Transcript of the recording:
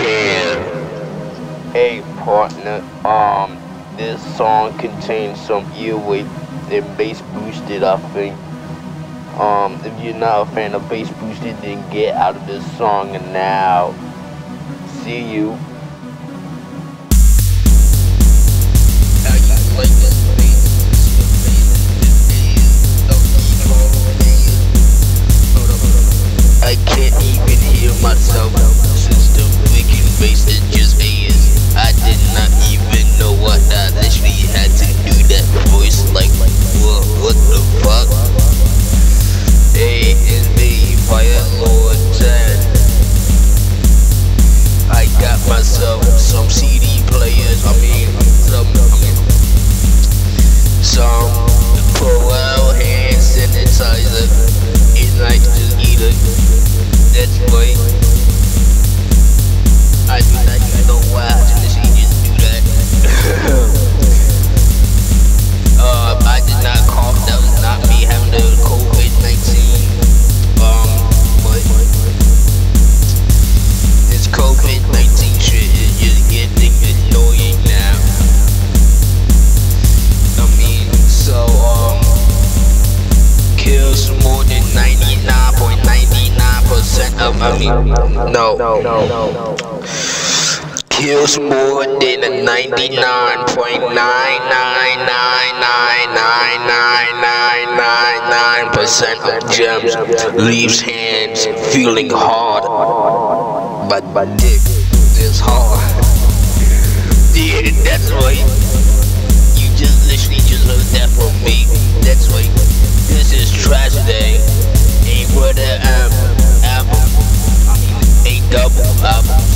Hey partner, um, this song contains some earwig and bass boosted, I think. Um, if you're not a fan of bass boosted, then get out of this song and now. See you. Kills more than 99.99% of mean, no, no, no, no. Kills more than a 99.999999999% of gems. Leaves hands feeling hard, but but dick is hard. That's right. You just literally just heard that from me. That's right. This is Trash Day. A album. I mean, a double album.